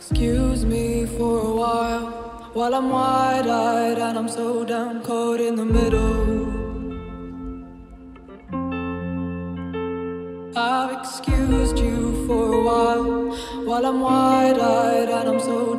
Excuse me for a while while I'm wide eyed and I'm so down caught in the middle. I've excused you for a while while I'm wide eyed and I'm so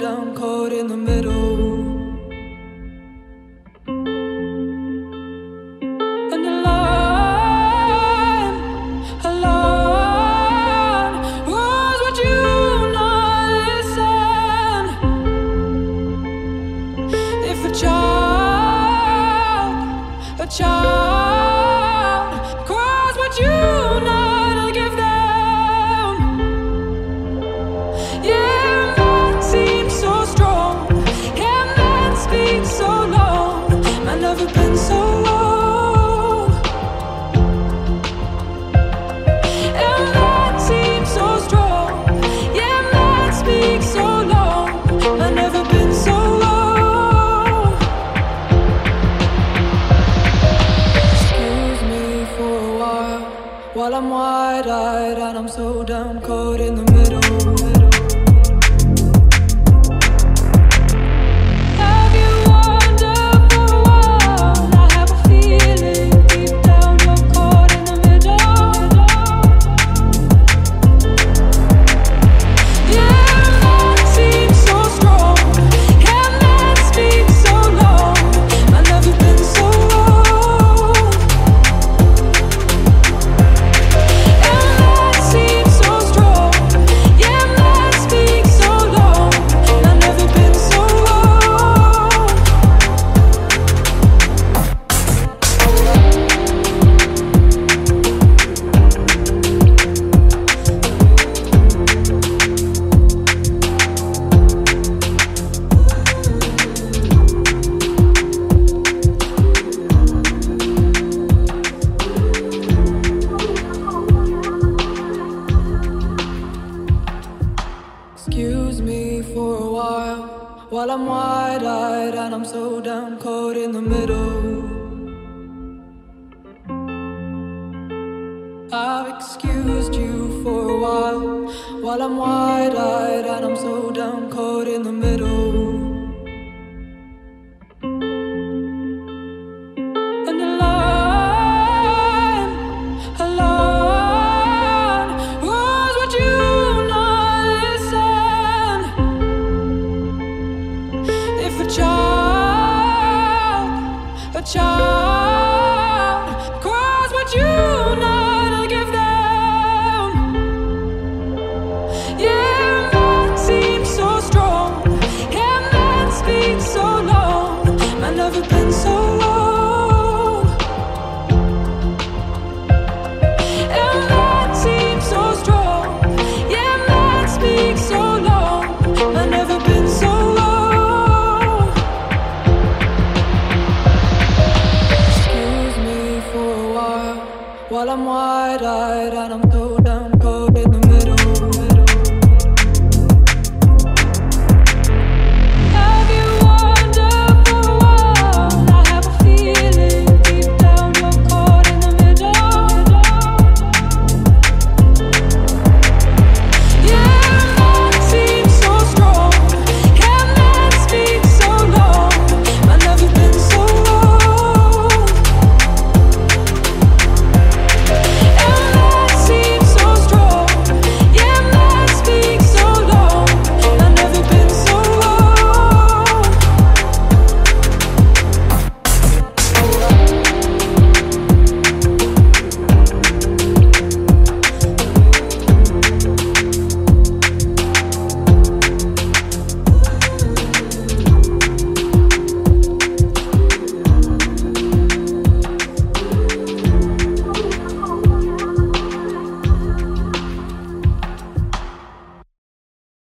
a while I'm wide eyed and I'm so down caught in the middle. Excuse me for a while while I'm wide eyed and I'm so down caught in the middle. I've excused you for a while while I'm wide eyed and I'm so down caught in the middle. child, a child. While I'm wide eyed and I'm going.